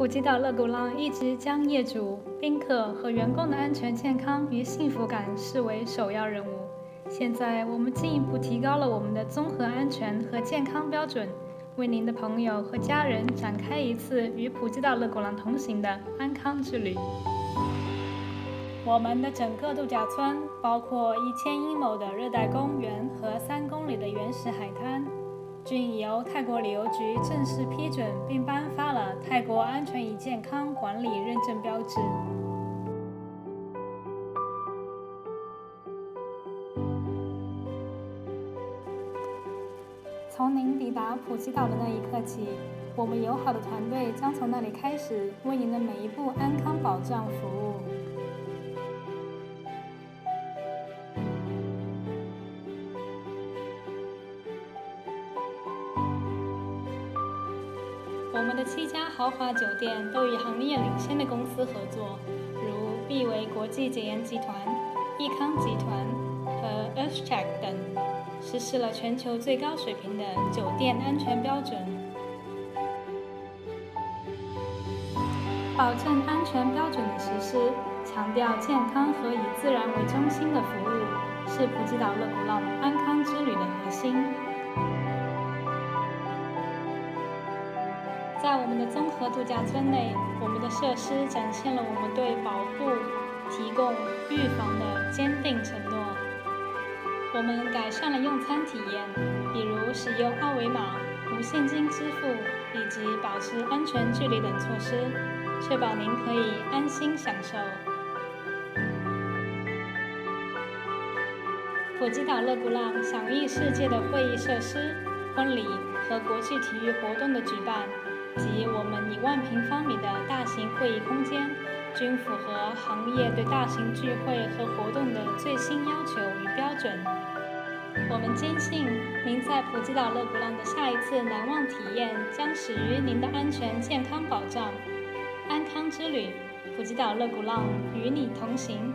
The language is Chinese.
普吉岛乐古浪一直将业主、宾客和员工的安全健康与幸福感视为首要任务。现在，我们进一步提高了我们的综合安全和健康标准，为您的朋友和家人展开一次与普吉岛乐古浪同行的安康之旅。我们的整个度假村包括一千英亩的热带公园和三公里的原始海滩，均已由泰国旅游局正式批准并颁发了泰国安全与健康管理认证标志。从您抵达普吉岛的那一刻起，我们友好的团队将从那里开始为您的每一步安康保障服务。我们的七家豪华酒店都与行业领先的公司合作，如必维国际检验集团、益康集团和 EarthCheck 等，实施了全球最高水平的酒店安全标准。保证安全标准的实施，强调健康和以自然为中心的服务，是普吉岛乐古浪安康之旅的核心。在我们的综合度假村内，我们的设施展现了我们对保护、提供、预防的坚定承诺。我们改善了用餐体验，比如使用二维码、无现金支付以及保持安全距离等措施，确保您可以安心享受。普吉岛乐古浪享誉世界的会议设施、婚礼和国际体育活动的举办。及我们一万平方米的大型会议空间，均符合行业对大型聚会和活动的最新要求与标准。我们坚信，您在普吉岛乐古浪的下一次难忘体验将始于您的安全健康保障。安康之旅，普吉岛乐古浪与你同行。